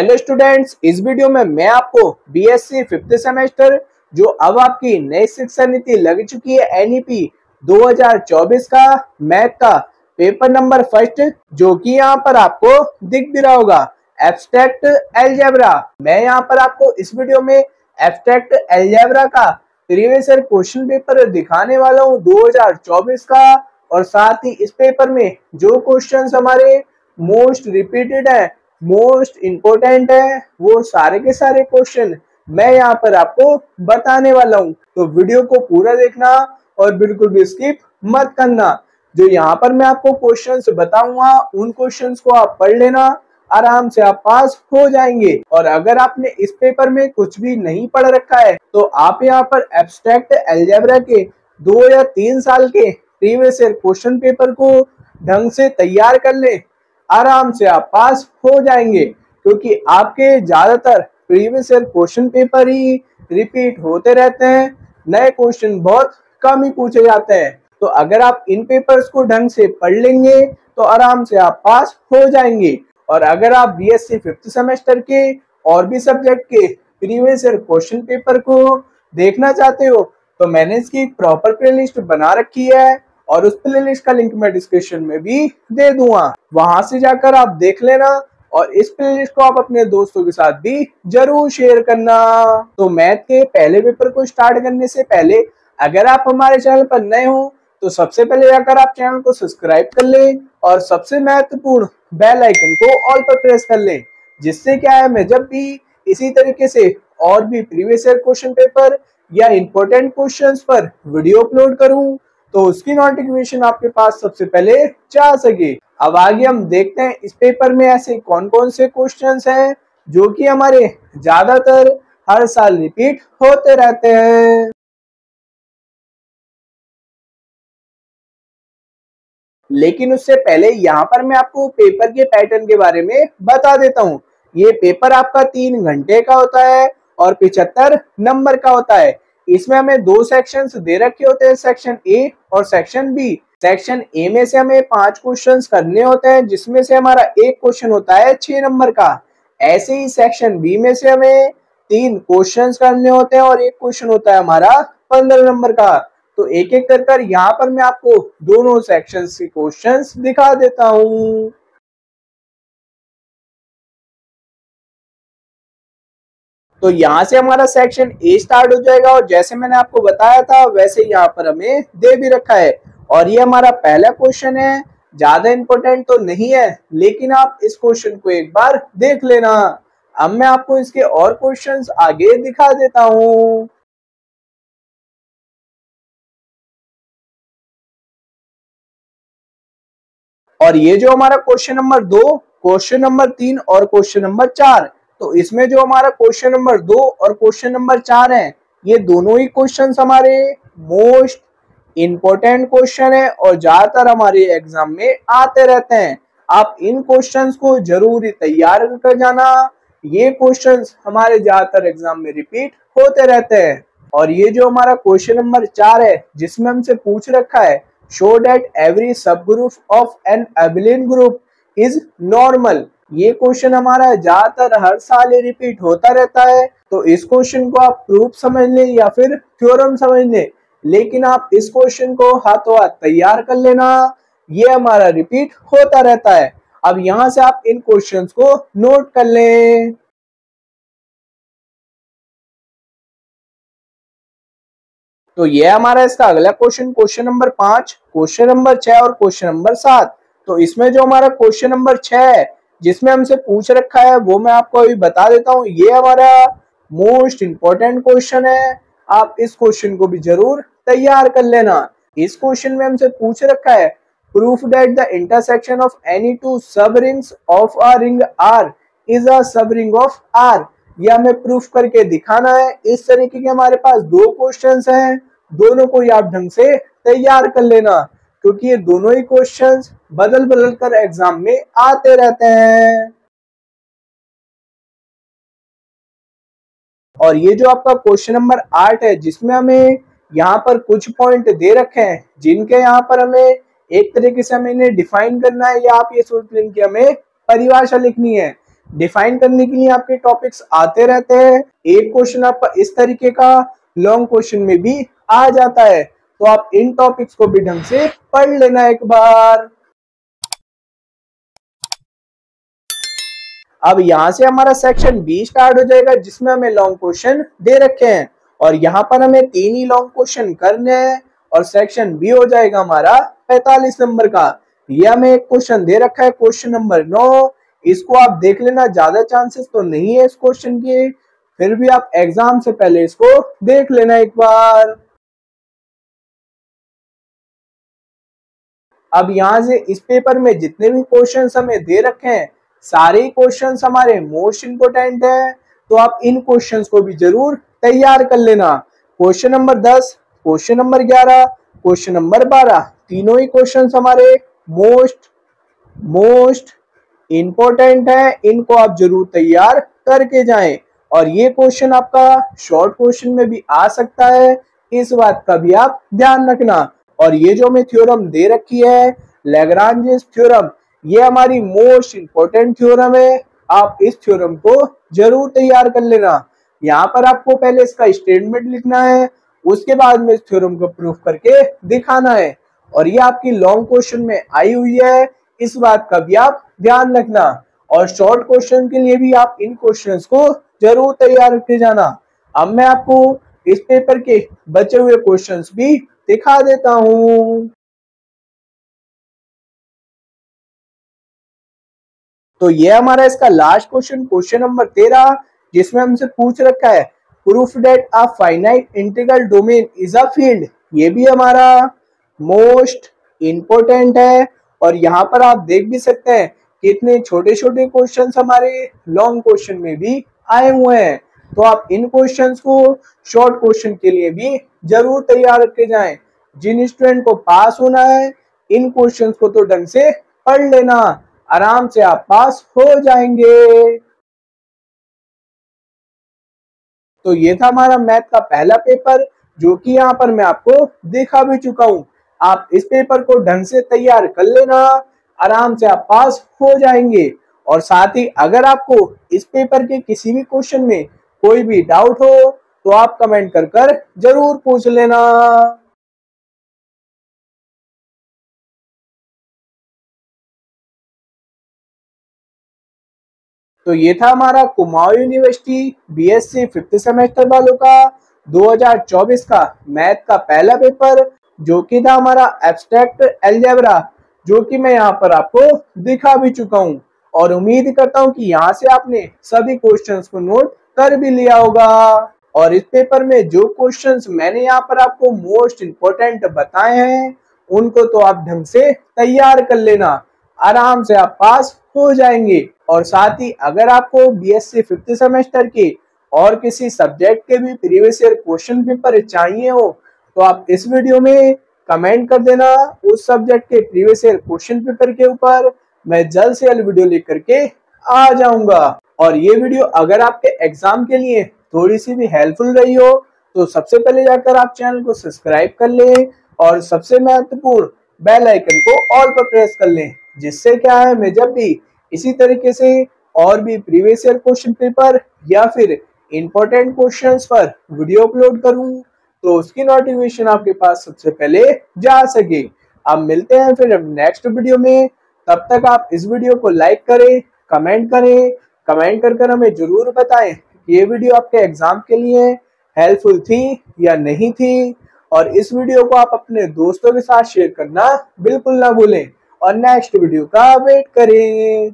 Hello students इस video में मैं आपको बीएससी फिफ्थ सेमेस्टर जो अब आपकी नई शिक्षा नीति लग चुकी है एनईपी 2024 का, मैथ का पेपर नंबर फ़र्स्ट जो कि यहाँ पर आपको दिख भी रहा होगा एब्स्ट्रैक्ट एल्जेब्रा मैं यहाँ पर आपको इस वीडियो में एब्स्ट्रैक्ट एल्जेब्रा का प्रीवियस ईयर क्वेश्चन पेपर दिखाने वाला हूँ 2024 का, और साथ ही इस पेपर में जो क्वेश्चन हमारे मोस्ट रिपीटेड है मोस्ट इम्पोर्टेंट है वो सारे के सारे क्वेश्चन मैं यहाँ पर आपको बताने वाला हूँ। तो वीडियो को पूरा देखना और बिल्कुल भी स्किप मत करना। जो यहाँ पर मैं आपको क्वेश्चंस बताऊँगा, उन क्वेश्चंस को आप पढ़ लेना, आराम से आप पास हो जाएँगे। और अगर आपने इस पेपर में कुछ भी नहीं पढ़ रखा है तो आप यहाँ पर एब्स्ट्रैक्ट एल्जेब्रा के दो या तीन साल के प्रीवियस ईयर क्वेश्चन पेपर को ढंग से तैयार कर ले। आराम से आप पास हो जाएँगे, क्योंकि आपके ज़्यादातर प्रीवियस ईयर क्वेश्चन पेपर ही रिपीट होते रहते हैं। नए क्वेश्चन बहुत कम ही पूछे जाते हैं। तो अगर आप इन पेपर्स को ढंग से पढ़ लेंगे तो आराम से आप पास हो जाएँगे। और अगर आप बीएससी फिफ्थ सेमेस्टर के और भी सब्जेक्ट के प्रीवियस ईयर क्वेश्चन पेपर को देखना चाहते हो तो मैंने इसकी प्रॉपर प्लेलिस्ट बना रखी है। और उस प्लेलिस्ट का लिंक मैं डिस्क्रिप्शन में भी दे दूँगा। वहाँ से जाकर आप देख लेना और इस प्लेलिस्ट को आप अपने दोस्तों के साथ भी ज़रूर शेयर करना। तो मैथ के पहले पेपर को स्टार्ट करने से पहले अगर आप हमारे चैनल पर नए हो तो सबसे पहले जाकर आप चैनल को सब्सक्राइब कर ले और सबसे महत्वपूर्ण बेल आइकन को ऑल पर प्रेस कर ले, जिससे क्या है, मैं जब भी इसी तरीके से और भी प्रीवियस ईयर क्वेश्चन पेपर या इंपॉर्टेंट क्वेश्चंस पर वीडियो अपलोड करूँ तो उसकी नोटिफिकेशन आपके पास सबसे पहले जा सके। अब आगे हम देखते हैं, इस पेपर में ऐसे कौन कौन से क्वेश्चन हैं, जो कि हमारे ज़्यादातर हर साल रिपीट होते रहते हैं। लेकिन उससे पहले यहाँ पर मैं आपको पेपर के पैटर्न के बारे में बता देता हूँ। ये पेपर आपका तीन घंटे का होता है और पिछहत्तर नंबर का होता है। इसमें हमें दो सेक्शन दे रखे होते हैं सेक्शन ए और सेक्शन बी सेक्शन ए में से हमें पाँच क्वेश्चंस करने होते हैं, जिसमें से हमारा एक क्वेश्चन होता है छह नंबर का। ऐसे ही सेक्शन बी में से हमें तीन क्वेश्चंस करने होते हैं और एक क्वेश्चन होता है हमारा पंद्रह नंबर का। तो एक एक कर कर यहाँ पर मैं आपको दोनों सेक्शन के क्वेश्चंस दिखा देता हूँ। तो यहाँ से हमारा सेक्शन ए स्टार्ट हो जाएगा और जैसे मैंने आपको बताया था, वैसे यहाँ पर हमें दे भी रखा है। और ये हमारा पहला क्वेश्चन है। ज़्यादा इंपॉर्टेंट तो नहीं है, लेकिन आप इस क्वेश्चन को एक बार देख लेना। अब मैं आपको इसके और क्वेश्चंस आगे दिखा देता हूँ। और ये जो हमारा क्वेश्चन नंबर दो क्वेश्चन नंबर तीन और क्वेश्चन नंबर चार तो इसमें जो हमारा क्वेश्चन नंबर दो और क्वेश्चन नंबर चार है, ये दोनों ही क्वेश्चन हमारे मोस्ट इंपॉर्टेंट क्वेश्चन है और ज़्यादातर हमारे एग्ज़ाम में आते रहते हैं। आप इन क्वेश्चंस को ज़रूर तैयार कर जाना। ये क्वेश्चंस हमारे ज़्यादातर एग्ज़ाम में रिपीट होते रहते हैं। और ये जो हमारा क्वेश्चन नंबर चार है, जिसमें हमसे पूछ रखा है show that every subgroup of an abelian group is normal ये क्वेश्चन हमारा ज़्यादातर हर साल रिपीट होता रहता है तो इस क्वेश्चन को आप प्रूफ समझ लें या फिर थ्योरम समझ लें, लेकिन आप इस क्वेश्चन को हाथों हाथ तैयार कर लेना। ये हमारा रिपीट होता रहता है। अब यहाँ से आप इन क्वेश्चंस को नोट कर लें। तो ये हमारा इसका अगला क्वेश्चन क्वेश्चन नंबर पाँच क्वेश्चन नंबर छह और क्वेश्चन नंबर सात। तो इसमें जो हमारा क्वेश्चन नंबर छह है जिसमें हमसे पूछ रखा है, वो मैं आपको अभी बता देता हूँ। ये हमारा मोस्ट इंपॉर्टेंट क्वेश्चन है। आप इस क्वेश्चन को भी ज़रूर तैयार कर लेना। इस क्वेश्चन में हमसे पूछ रखा है proof that the intersection of any two subrings of a ring R is a subring of are यह हमें प्रूफ करके दिखाना है। इस तरीके के हमारे पास दो क्वेश्चंस हैं। दोनों को आप ढंग से तैयार कर लेना। क्योंकि ये दोनों ही क्वेश्चंस बदल बदल कर एग्ज़ाम में आते रहते हैं। और ये जो आपका क्वेश्चन नंबर आठ है, जिसमें हमें यहाँ पर कुछ पॉइंट दे रखे हैं, जिनके यहाँ पर हमें एक तरीके से हमें डिफाइन करना है, या आप ये सोच लें कि हमें परिभाषा लिखनी है। डिफाइन करने के लिए आपके टॉपिक्स आते रहते हैं। एक क्वेश्चन आपका इस तरीके का लॉन्ग क्वेश्चन में भी आ जाता है। तो आप इन टॉपिक्स को भी ढंग से पढ़ लेना एक बार। अब यहाँ से हमारा सेक्शन बी स्टार्ट हो जाएगा, जिसमें हमें लॉन्ग क्वेश्चन दे रखे हैं। और यहाँ पर हमें तीन ही लॉन्ग क्वेश्चन करने हैं, और सेक्शन बी हो जाएगा हमारा 45 नंबर का। ये हमें एक क्वेश्चन दे रखा है क्वेश्चन नंबर नौ। इसको आप देख लेना, ज़्यादा चांसेस तो नहीं है इस क्वेश्चन के। फिर भी आप एग्ज़ाम से पहले इसको देख लेना एक बार। अब यहाँ से इस पेपर में जितने भी क्वेश्चन हमें दे रखे हैं, सारे क्वेश्चन हमारे मोस्ट इंपोर्टेंट है। तो आप इन क्वेश्चन को भी ज़रूर तैयार कर लेना। क्वेश्चन नंबर दस क्वेश्चन नंबर ग्यारह क्वेश्चन नंबर बारह, तीनों ही क्वेश्चन हमारे मोस्ट मोस्ट इंपॉर्टेंट है। इनको आप ज़रूर तैयार करके जाएँ। और ये क्वेश्चन आपका शॉर्ट क्वेश्चन में भी आ सकता है। इस बात का भी आप ध्यान रखना। और ये जो हमें थ्योरम दे रखी है लेग्रांजेस थ्योरम ये हमारी मोस्ट इंपोर्टेंट थ्योरम है। आप इस थ्योरम को ज़रूर तैयार कर लेना। यहाँ पर आपको पहले इसका स्टेटमेंट लिखना है, उसके बाद में इस थ्योरम को प्रूफ करके दिखाना है। और ये आपकी लॉन्ग क्वेश्चन में आई हुई है, इस बात का भी आप ध्यान रखना। और शॉर्ट क्वेश्चन के लिए भी आप इन क्वेश्चंस को ज़रूर तैयार रखे जाना। अब मैं आपको इस पेपर के बचे हुए क्वेश्चंस भी दिखा देता हूँ। तो ये हमारा इसका लास्ट क्वेश्चन क्वेश्चन नंबर तेरह, जिसमें हमसे पूछ रखा है proof that a finite integral domain is a field ये भी हमारा मोस्ट इंपोर्टेंट है। और यहाँ पर आप देख भी सकते हैं कितने छोटे छोटे क्वेश्चंस हमारे लॉन्ग क्वेश्चन में भी आए हुए हैं। तो आप इन क्वेश्चंस को शॉर्ट क्वेश्चन के लिए भी ज़रूर तैयार रखे जाएँ। जिन स्टूडेंट को पास होना है, इन क्वेश्चंस को तो ढंग से पढ़ लेना। आराम से आप पास हो जाएँगे। तो ये था हमारा मैथ का पहला पेपर जो कि यहाँ पर मैं आपको दिखा भी चुका हूँ। आप इस पेपर को ढंग से तैयार कर लेना। आराम से आप पास हो जाएँगे। और साथ ही अगर आपको इस पेपर के किसी भी क्वेश्चन में कोई भी डाउट हो तो आप कमेंट कर कर ज़रूर पूछ लेना। तो ये था हमारा Kumaon university BSc fifth semester वालों का 2024 का मैथ का पहला पेपर जो कि था हमारा एब्स्ट्रैक्ट एल्जेब्रा जो कि मैं यहाँ पर आपको दिखा भी चुका हूँ। और उम्मीद करता हूँ कि यहाँ से आपने सभी क्वेश्चंस को नोट कर भी लिया होगा। और इस पेपर में जो क्वेश्चंस मैंने यहाँ पर आपको मोस्ट इम्पोर्टेंट बताए हैं, उनको तो आप ढंग से तैयार कर लेना। आराम से आप पास हो जाएँगे। और साथ ही अगर आपको बीएससी फिफ्थ सेमेस्टर के और किसी सब्जेक्ट के भी प्रीवियस ईयर क्वेश्चन पेपर चाहिए हो तो आप इस वीडियो में कमेंट कर देना उस सब्जेक्ट के प्रीवियस ईयर क्वेश्चन पेपर के ऊपर। मैं जल्द से जल्द वीडियो लेकर के आ जाऊँगा। और ये वीडियो अगर आपके एग्ज़ाम के लिए थोड़ी सी भी हेल्पफुल रही हो तो सबसे पहले जाकर आप चैनल को सब्सक्राइब कर लें और सबसे महत्वपूर्ण बेल आइकन को ऑल पर प्रेस कर लें, जिससे क्या है, मैं जब भी इसी तरीके से और भी प्रीवियस ईयर क्वेश्चन पेपर या फिर इंपॉर्टेंट क्वेश्चंस पर वीडियो अपलोड करूँ तो उसकी नोटिफिकेशन आपके पास सबसे पहले जा सके। अब मिलते हैं फिर नेक्स्ट वीडियो में। तब तक आप इस वीडियो को लाइक करें, कमेंट करें कमेंट कर कर हमें ज़रूर बताएँ ये वीडियो आपके एग्ज़ाम के लिए हेल्पफुल थी या नहीं थी। और इस वीडियो को आप अपने दोस्तों के साथ शेयर करना बिल्कुल ना भूलें। और नेक्स्ट वीडियो का वेट करें।